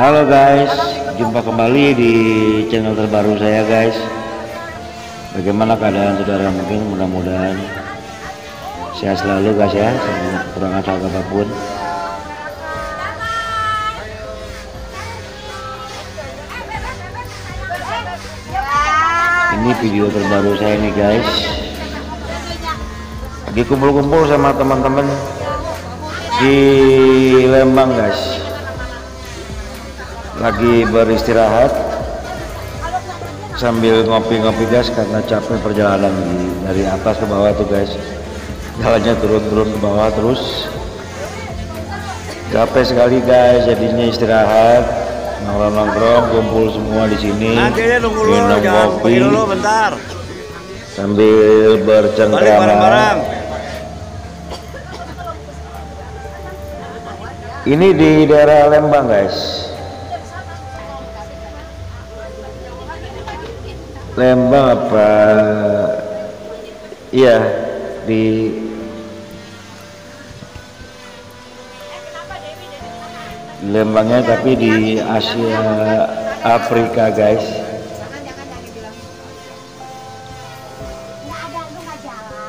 Halo guys, jumpa kembali di channel terbaru saya guys. Bagaimana keadaan saudara mungkin mudah-mudahan sehat selalu guys ya, kurang ada apa pun. Ini video terbaru saya nih guys. Lagi kumpul-kumpul sama teman-teman di Lembang guys lagi beristirahat. Sambil ngopi-ngopi guys karena capek perjalanan dari atas ke bawah tuh guys. Jalannya turun-turun ke bawah terus. Capek sekali guys jadinya istirahat. Nongkrong-nongkrong kumpul semua di sini. Minum kopi. dulu bentar. Sambil bercengkrama. Ini di daerah Lembang guys Lembang apa iya di Lembangnya tapi di Asia Afrika guys.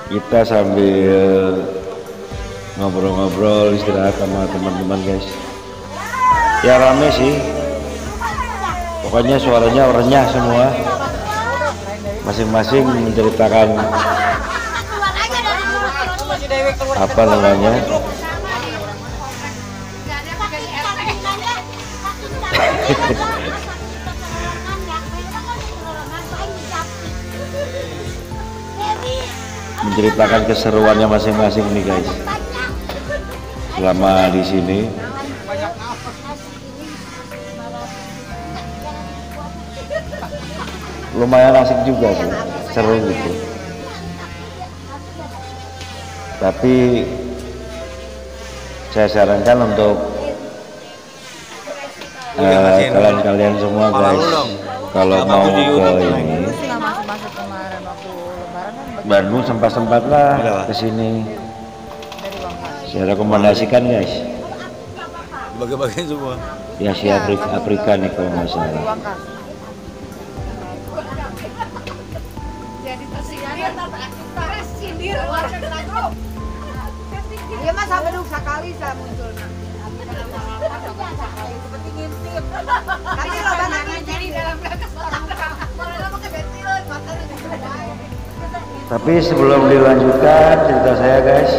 Kita sambil ngobrol-ngobrol istirahat sama teman-teman guys. Ya rame sih. Pokoknya suaranya renyah semua masing-masing menceritakan apa namanya. Menceritakan keseruannya masing-masing nih guys. Selama di sini lumayan asik juga sih seru gitu. Tapi saya sarankan untuk kalian-kalian uh, semua guys kalau mau ke ini Bandung sempat-sempat lah ke sini. Saya rekomendasikan guys. Bagi-bagi semua. Di Asia Afrika, Afrika nih kalau nggak salah Iya mas sampai dulu sekali saya muncul seperti ngintip. Tapi lo banget jadi dalam Tapi sebelum dilanjutkan cerita saya guys,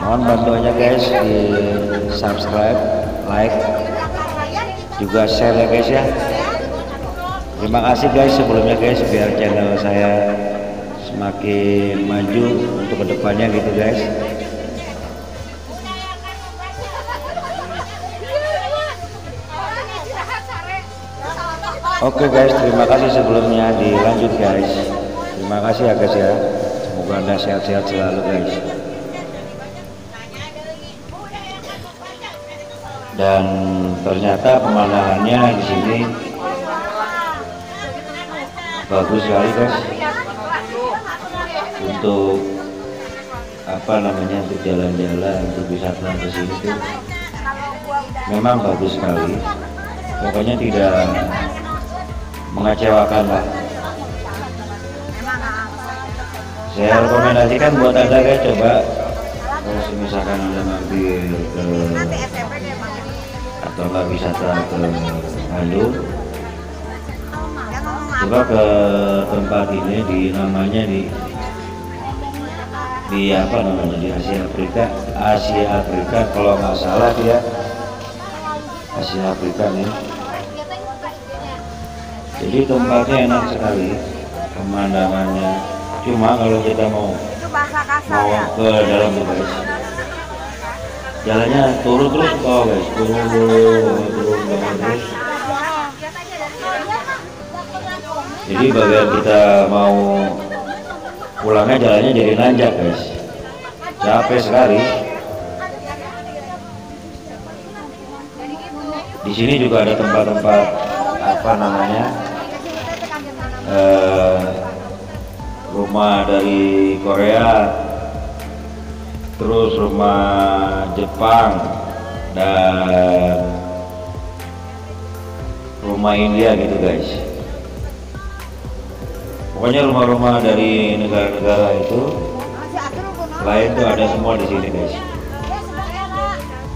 mohon bantuannya guys di subscribe, like, juga share ya guys ya. Terima kasih guys sebelumnya guys biar channel saya semakin maju untuk ke depannya gitu guys. Oke guys, terima kasih sebelumnya dilanjut guys. Terima kasih ya guys ya. Semoga anda sehat-sehat selalu guys. Dan ternyata pemandangannya di sini bagus sekali guys. Untuk apa namanya untuk jalan-jalan untuk wisata ke sini tuh memang bagus sekali. Pokoknya tidak mengecewakan lah saya rekomendasikan buat anda guys coba. Kalau misalkan anda mampir ke atau nggak wisata ke Bandung. Coba ke tempat ini di namanya di di apa namanya di Asia Afrika. Asia Afrika kalau nggak salah dia. Asia Afrika nih. Jadi tempatnya enak sekali pemandangannya. Cuma kalau kita mau mau ke dalam tuh guys. Jalannya turun terus oh guys. Turun turun turun terus. Jadi bagian kita mau pulangnya jalannya jadi nanjak guys. Capek sekali. Di sini juga ada tempat-tempat apa namanya eh, rumah dari Korea terus rumah Jepang dan rumah India gitu guys pokoknya rumah-rumah dari negara-negara itu lain tuh ada semua di sini guys.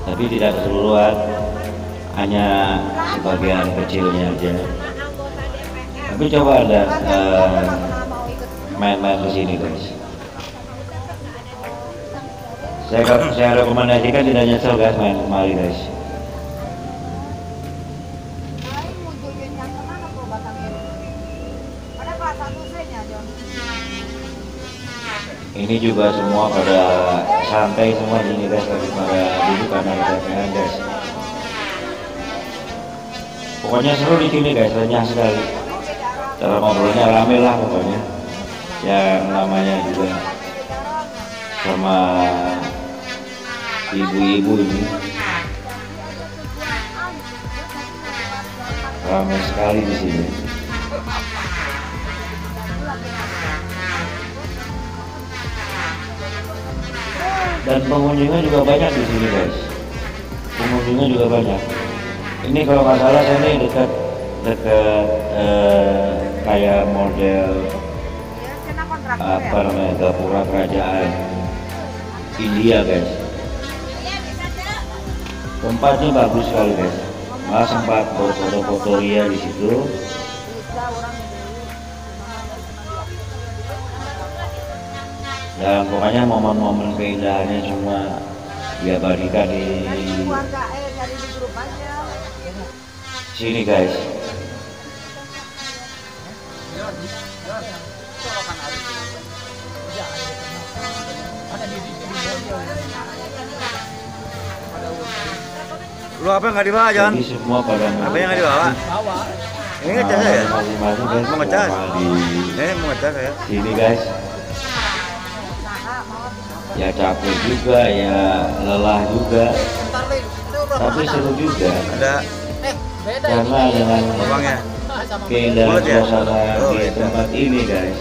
Tapi tidak keseluruhan hanya sebagian kecilnya aja. Tapi coba ada eh, main-main ke sini guys. Saya saya rekomendasikan tidak nyesel guys main kemari guys ini juga semua pada santai semua di sini guys lagi pada duduk karena ada guys. Pokoknya seru di sini guys renyah sekali. Cara ngobrolnya rame lah pokoknya. Yang namanya juga sama ibu-ibu ini. Ramai sekali di sini dan pengunjungnya juga banyak di sini guys. Pengunjungnya juga banyak. Ini kalau nggak salah saya ini dekat dekat eh, kayak model apa namanya gapura kerajaan India guys. Tempatnya bagus sekali guys. Malah sempat foto-foto ria di situ dan pokoknya momen-momen keindahannya semua diabadikan di sini guys Lu apa nggak dibawa, John? jadi semua pada Apa yang nggak dibawa? Ini ngecas ya? masing-masing guys Mau ngecas? Eh, mau ngecas ya? sini guys ya capek juga ya lelah juga tapi seru juga Ada karena dengan uangnya. keindahan ya? suasana Oh, di iya. tempat ini guys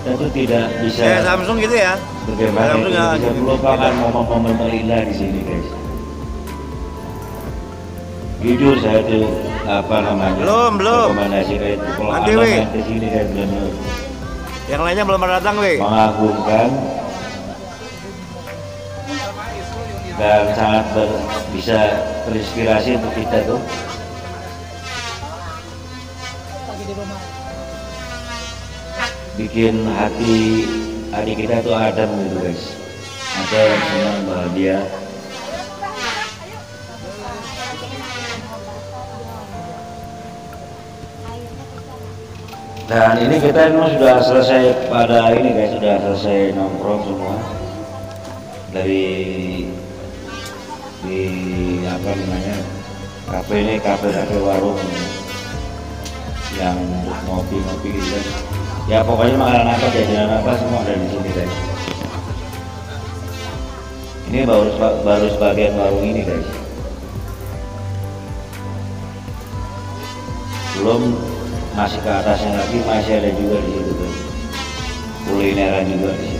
tuh tidak bisa Kayak Samsung gitu ya? bagaimana Samsung itu ya, bisa melupakan momen-momen terindah di sini guys jujur saya tuh apa namanya Belum, belum. rekomendasi kayak kalau ke sini guys benar Yang lainnya belum pada datang, Wi. mengagumkan dan sangat ber- bisa terinspirasi untuk kita tuh. Bikin hati adik kita tuh adem gitu guys. Ada yang senang bahagia. Dan ini kita memang sudah selesai pada ini guys. Sudah selesai nongkrong semua. Dari di apa namanya kafe ini kafe kafe warung yang untuk ngopi-ngopi gitu. Ya pokoknya makanan apa jajanan apa semua ada di sini guys. Ini baru baru sebagian warung ini guys. Belum masih ke atasnya lagi masih ada juga di situ guys. Kulineran juga di situ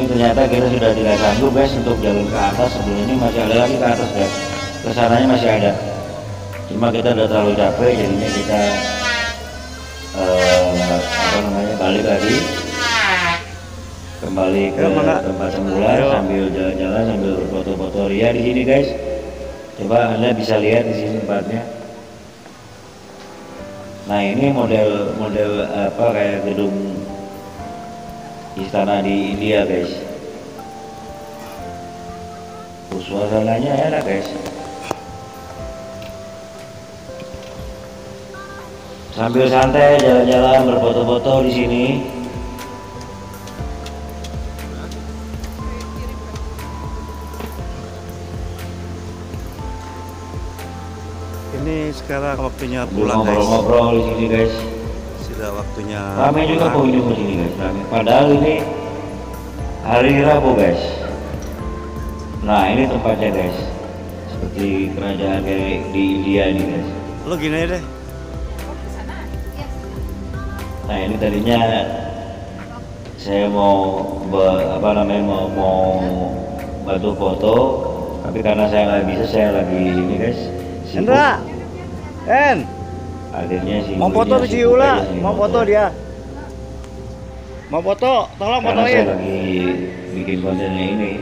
ini ternyata kita sudah tidak sanggup guys untuk jalan ke atas. Sebelum ini masih ada lagi ke atas guys. Ke sananya masih ada. Cuma kita udah terlalu capek jadinya kita eh, apa namanya balik lagi. Kembali ke tempat semula sambil jalan-jalan sambil foto-foto. Ria di sini guys. Coba anda bisa lihat di sini tempatnya. Nah ini model model apa kayak gedung istana di India guys. Suasananya enak guys. Sambil santai jalan-jalan berfoto-foto di sini. Ini sekarang waktunya pulang, guys. ngobrol-ngobrol di sini guys Sudah waktunya. Ramai juga pengunjung di sini guys. Ramai. padahal ini hari Rabu guys. Nah ini tempatnya guys. Seperti kerajaan kayak di India ini guys. Lu gini aja deh. Nah ini tadinya saya mau be- apa namanya mau mau bantu foto. Tapi karena saya nggak bisa saya lagi ini guys. Sibuk. Hendra, En, akhirnya sih mau foto si Ula, mau foto dia. Mau foto, tolong karena saya fotoin. lagi bikin kontennya ini.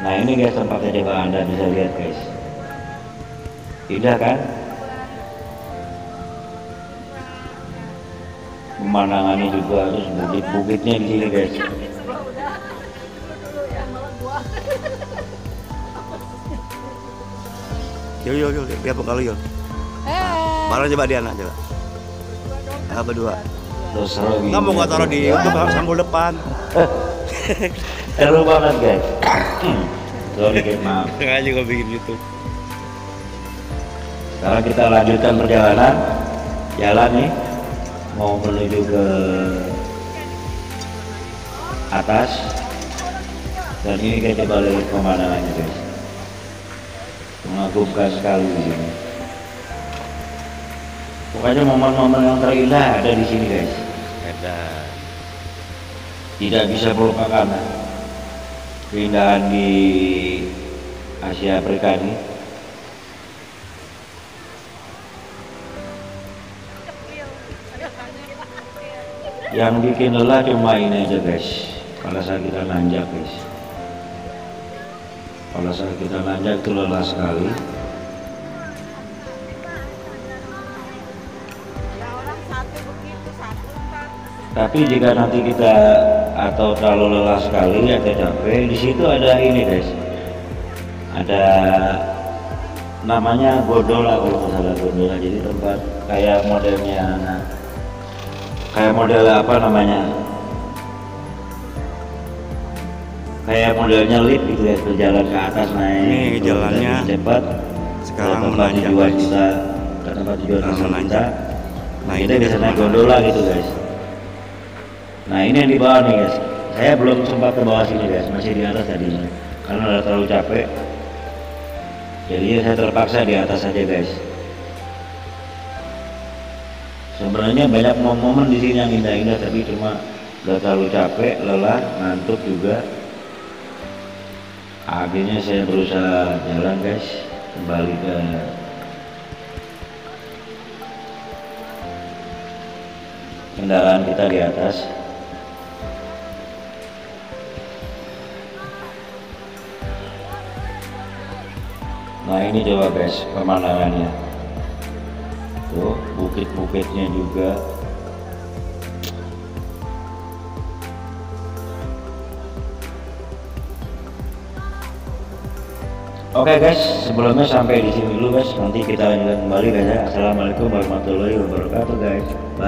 Nah ini guys tempatnya coba anda bisa lihat guys. Indah kan? Pemandangannya juga terus bukit-bukitnya di sini guys Yuk, yuk, yuk, lihat muka lu yuk. Barang coba dia anak coba. Ah, berdua. terus seru Nggak mau gua taruh di YouTube sampul depan. seru banget guys sorry guys maaf Sengaja gua bikin YouTube. Sekarang kita lanjutkan perjalanan jalan nih mau menuju ke atas dan ini kita coba lihat pemandangannya guys mengagumkan sekali di sini pokoknya momen-momen yang terindah ada di sini guys. Ada. tidak bisa melupakan keindahan di Asia Afrika ini. Yang bikin lelah cuma ini aja guys. Pada saat kita nanjak guys pada saat kita nanjak itu lelah sekali. Ya tapi jika nanti kita atau terlalu lelah sekali atau capek di situ ada ini guys. Ada namanya gondola kalau nggak salah gondola jadi tempat kayak modelnya kayak model apa namanya kayak modelnya lift gitu ya berjalan ke atas naik Ini terus jalannya cepat sekarang ke tempat menanjak, tujuan kita ke tempat tujuan asal kita nah Nah, kita ini bisa naik gondola gitu guys. Nah ini yang di bawah nih guys. Saya belum sempat ke bawah sini guys. Masih di atas tadinya karena udah terlalu capek. Jadinya saya terpaksa di atas saja guys. Sebenarnya banyak momen di sini yang indah-indah tapi cuma udah terlalu capek lelah ngantuk juga akhirnya saya berusaha jalan guys. Kembali ke kendaraan kita di atas. Nah ini coba guys pemandangannya. Tuh bukit-bukitnya juga Oke guys, sebelumnya sampai di sini dulu guys. Nanti kita lanjutkan kembali guys ya. Assalamualaikum warahmatullahi wabarakatuh guys. Bye.